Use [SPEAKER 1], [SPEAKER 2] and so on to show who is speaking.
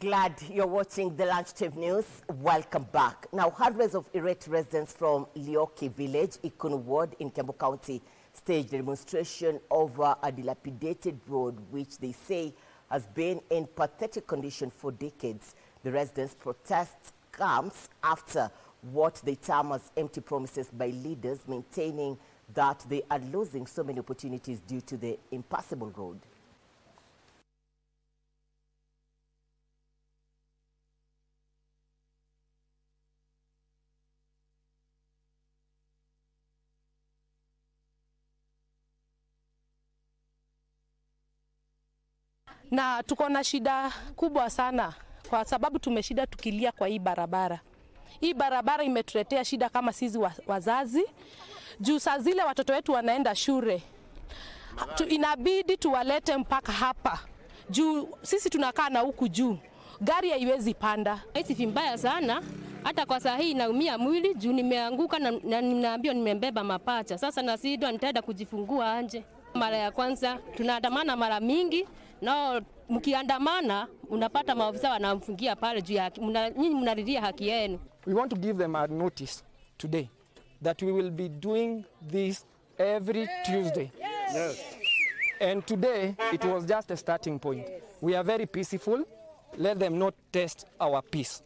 [SPEAKER 1] Glad you're watching the Lunchtime News. Welcome back. Now, hundreds of irate residents from Lioki Village, Ikunu Ward in Kiambu County staged a demonstration over a dilapidated road which they say has been in pathetic condition for decades. The residents' protest comes after what they term as empty promises by leaders maintaining that they are losing so many opportunities due to the impassable road.
[SPEAKER 2] Na tuko na shida kubwa sana kwa sababu tumeshida tukilia kwa hii barabara. Hii barabara imetuletea shida kama sisi wazazi, juu saa zile watoto wetu wanaenda shule tu, inabidi tuwalete mpaka hapa juu sisi tunakaa na huku juu, gari haiwezi panda.
[SPEAKER 3] Hisi vibaya sana, hata kwa saa hii naumia mwili juu nimeanguka na, na ninaambiwa nimembeba mapacha. Sasa nasidwa nitaenda kujifungua anje. Mara ya kwanza tunaandamana mara mingi, nao mkiandamana unapata maofisa wanamfungia pale juu ya nyinyi mnalilia haki yenu.
[SPEAKER 4] We want to give them a notice today that we will be doing this every Tuesday. Yes. Yes. And today it was just a starting point. We are very peaceful. Let them not test our peace.